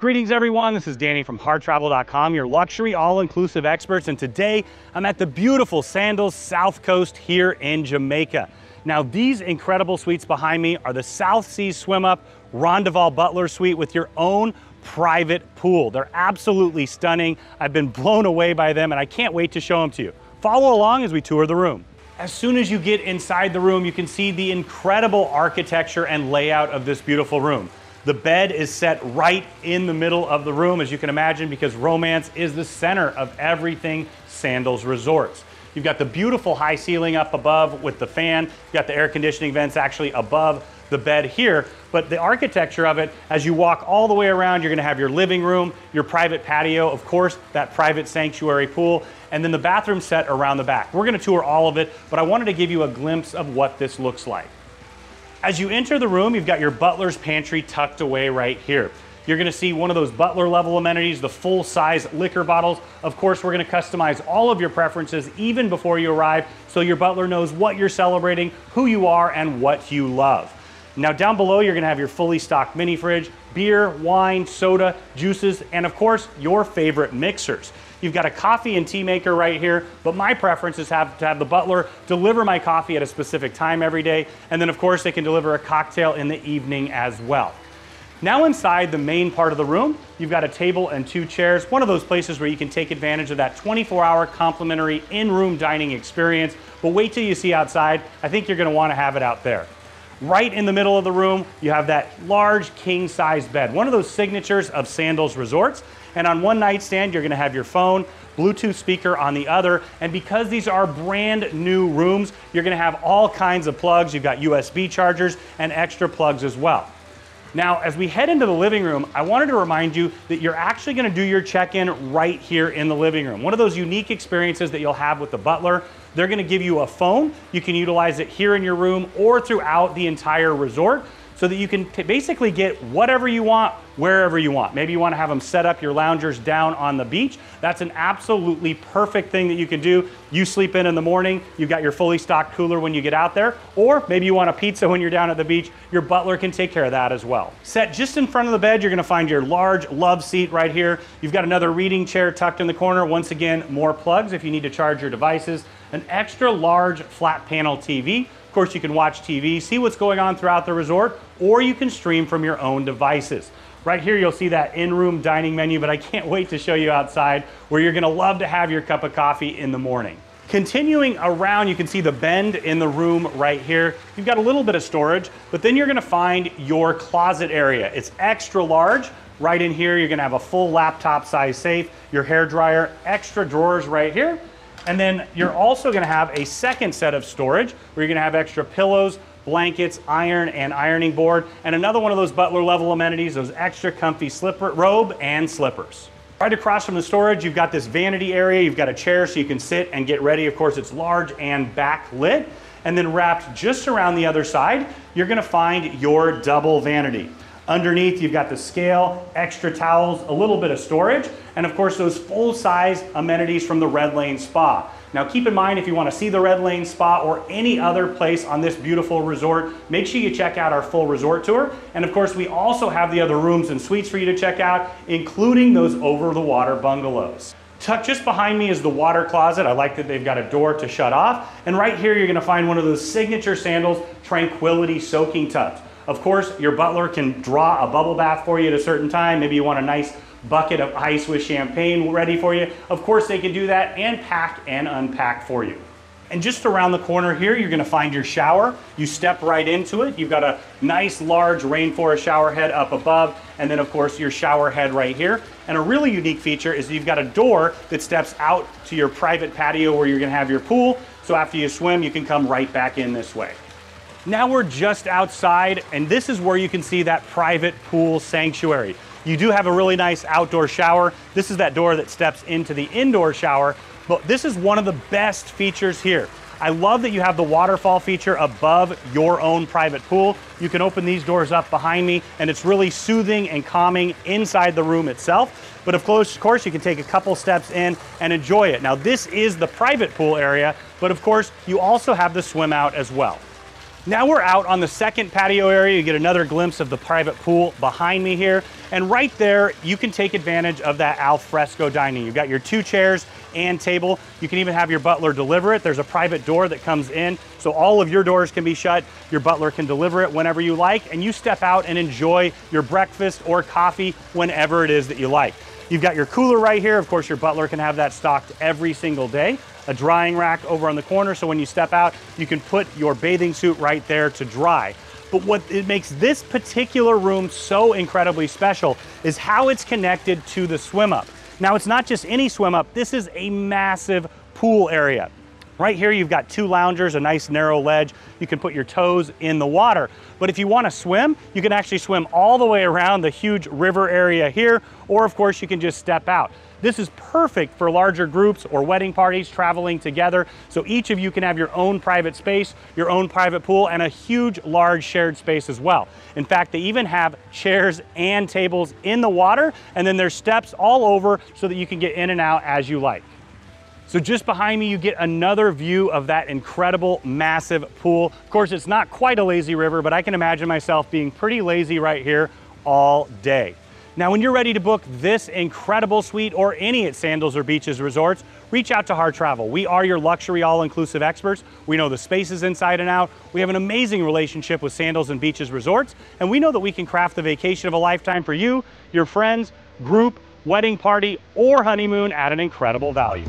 Greetings everyone, this is Danny from HarrTravel.com, your luxury all-inclusive experts, and today I'm at the beautiful Sandals South Coast here in Jamaica. Now these incredible suites behind me are the South Sea Swim Up Rondoval Butler Suite with your own private pool. They're absolutely stunning. I've been blown away by them and I can't wait to show them to you. Follow along as we tour the room. As soon as you get inside the room, you can see the incredible architecture and layout of this beautiful room. The bed is set right in the middle of the room, as you can imagine, because romance is the center of everything Sandals Resorts. You've got the beautiful high ceiling up above with the fan. You've got the air conditioning vents actually above the bed here. But the architecture of it, as you walk all the way around, you're gonna have your living room, your private patio, of course, that private sanctuary pool, and then the bathroom set around the back. We're gonna tour all of it, but I wanted to give you a glimpse of what this looks like. As you enter the room, you've got your butler's pantry tucked away right here. You're gonna see one of those butler level amenities, the full size liquor bottles. Of course, we're gonna customize all of your preferences even before you arrive so your butler knows what you're celebrating, who you are, and what you love. Now down below, you're gonna have your fully stocked mini fridge, beer, wine, soda, juices, and of course, your favorite mixers. You've got a coffee and tea maker right here, but my preference is have, to have the butler deliver my coffee at a specific time every day. And then of course they can deliver a cocktail in the evening as well. Now inside the main part of the room, you've got a table and two chairs, one of those places where you can take advantage of that 24 hour complimentary in-room dining experience. But wait till you see outside. I think you're gonna wanna have it out there. Right in the middle of the room, you have that large king size bed, one of those signatures of Sandals Resorts. And on one nightstand, you're gonna have your phone, Bluetooth speaker on the other. And because these are brand new rooms, you're gonna have all kinds of plugs. You've got USB chargers and extra plugs as well. Now, as we head into the living room, I wanted to remind you that you're actually gonna do your check-in right here in the living room. One of those unique experiences that you'll have with the butler. They're gonna give you a phone. You can utilize it here in your room or throughout the entire resort so that you can basically get whatever you want, wherever you want. Maybe you want to have them set up your loungers down on the beach. That's an absolutely perfect thing that you can do. You sleep in in the morning, you've got your fully stocked cooler when you get out there, or maybe you want a pizza when you're down at the beach. Your butler can take care of that as well. Set just in front of the bed, you're gonna find your large love seat right here. You've got another reading chair tucked in the corner. Once again, more plugs if you need to charge your devices. An extra large flat panel TV of course, you can watch TV, see what's going on throughout the resort, or you can stream from your own devices. Right here, you'll see that in-room dining menu, but I can't wait to show you outside where you're gonna love to have your cup of coffee in the morning. Continuing around, you can see the bend in the room right here. You've got a little bit of storage, but then you're gonna find your closet area. It's extra large. Right in here, you're gonna have a full laptop size safe, your hair dryer, extra drawers right here, and then you're also gonna have a second set of storage where you're gonna have extra pillows, blankets, iron and ironing board, and another one of those butler level amenities, those extra comfy slipper, robe and slippers. Right across from the storage, you've got this vanity area. You've got a chair so you can sit and get ready. Of course, it's large and backlit. And then wrapped just around the other side, you're gonna find your double vanity. Underneath, you've got the scale, extra towels, a little bit of storage, and of course those full-size amenities from the Red Lane Spa. Now keep in mind if you want to see the Red Lane Spa or any other place on this beautiful resort, make sure you check out our full resort tour. And of course we also have the other rooms and suites for you to check out, including those over-the-water bungalows. Tucked just behind me is the water closet. I like that they've got a door to shut off. And right here, you're gonna find one of those signature Sandals Tranquility soaking tubs. Of course, your butler can draw a bubble bath for you at a certain time. Maybe you want a nice bucket of ice with champagne ready for you. Of course, they can do that and pack and unpack for you. And just around the corner here, you're gonna find your shower. You step right into it. You've got a nice large rainforest shower head up above, and then of course your shower head right here. And a really unique feature is you've got a door that steps out to your private patio where you're gonna have your pool. So after you swim, you can come right back in this way. Now we're just outside, and this is where you can see that private pool sanctuary. You do have a really nice outdoor shower. This is that door that steps into the indoor shower, but this is one of the best features here. I love that you have the waterfall feature above your own private pool. You can open these doors up behind me and it's really soothing and calming inside the room itself. But of course, of course, you can take a couple steps in and enjoy it. Now this is the private pool area, but of course you also have the swim out as well. Now we're out on the second patio area. You get another glimpse of the private pool behind me here. And right there, you can take advantage of that al fresco dining. You've got your two chairs and table. You can even have your butler deliver it. There's a private door that comes in, so all of your doors can be shut. Your butler can deliver it whenever you like, and you step out and enjoy your breakfast or coffee whenever it is that you like. You've got your cooler right here. Of course, your butler can have that stocked every single day a drying rack over on the corner. So when you step out, you can put your bathing suit right there to dry. But what it makes this particular room so incredibly special is how it's connected to the swim up. Now it's not just any swim up, this is a massive pool area. Right here, you've got two loungers, a nice narrow ledge. You can put your toes in the water. But if you wanna swim, you can actually swim all the way around the huge river area here, or of course you can just step out. This is perfect for larger groups or wedding parties traveling together. So each of you can have your own private space, your own private pool, and a huge, large shared space as well. In fact, they even have chairs and tables in the water, and then there's steps all over so that you can get in and out as you like. So just behind me, you get another view of that incredible, massive pool. Of course, it's not quite a lazy river, but I can imagine myself being pretty lazy right here all day. Now, when you're ready to book this incredible suite or any at Sandals or Beaches Resorts, reach out to Harr Travel. We are your luxury all-inclusive experts. We know the spaces inside and out. We have an amazing relationship with Sandals and Beaches Resorts, and we know that we can craft the vacation of a lifetime for you, your friends, group, wedding party, or honeymoon at an incredible value.